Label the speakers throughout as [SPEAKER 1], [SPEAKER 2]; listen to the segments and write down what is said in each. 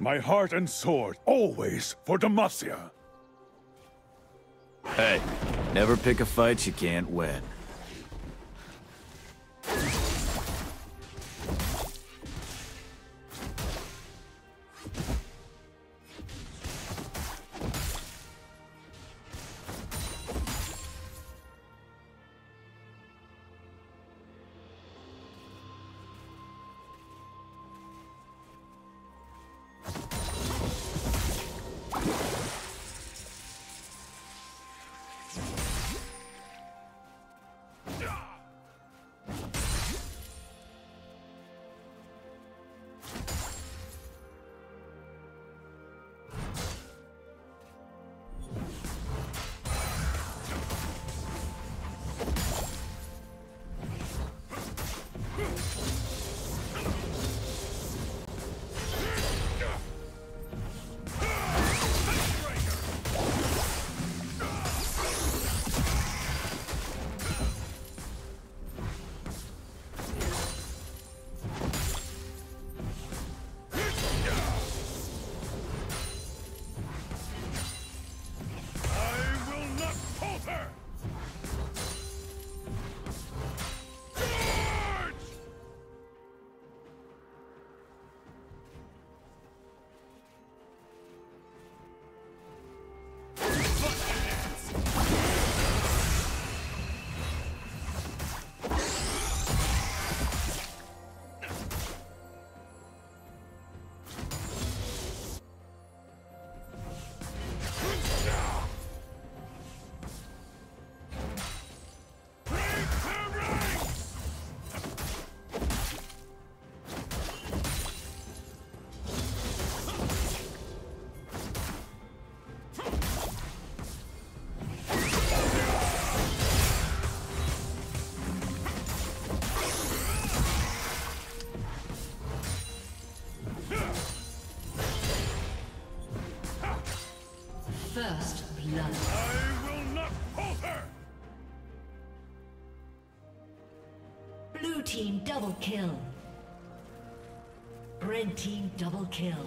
[SPEAKER 1] My heart and sword, always for Demacia.
[SPEAKER 2] Hey, never pick a fight you can't win.
[SPEAKER 3] First blood.
[SPEAKER 1] I will not falter!
[SPEAKER 3] Blue team double kill. Red team double kill.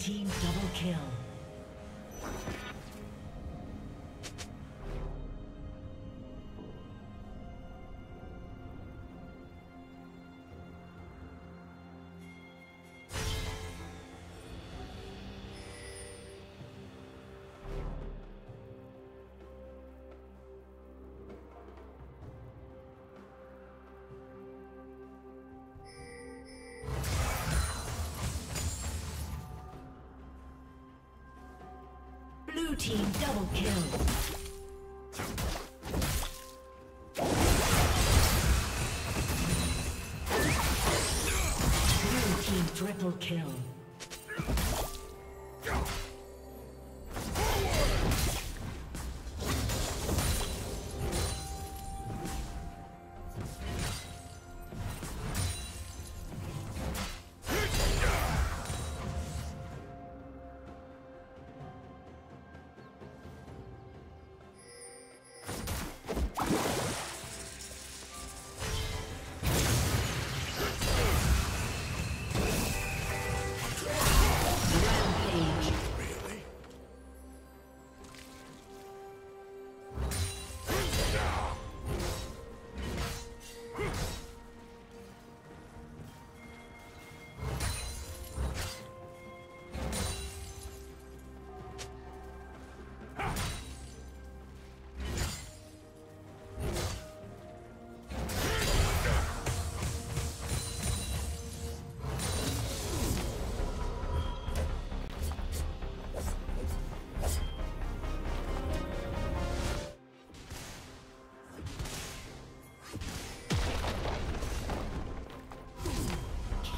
[SPEAKER 3] Team double kill. Blue team double kill. Triple kill.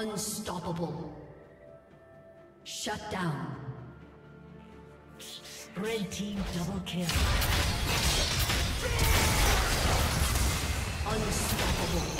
[SPEAKER 3] Unstoppable. Shut down. Red team double kill. Unstoppable.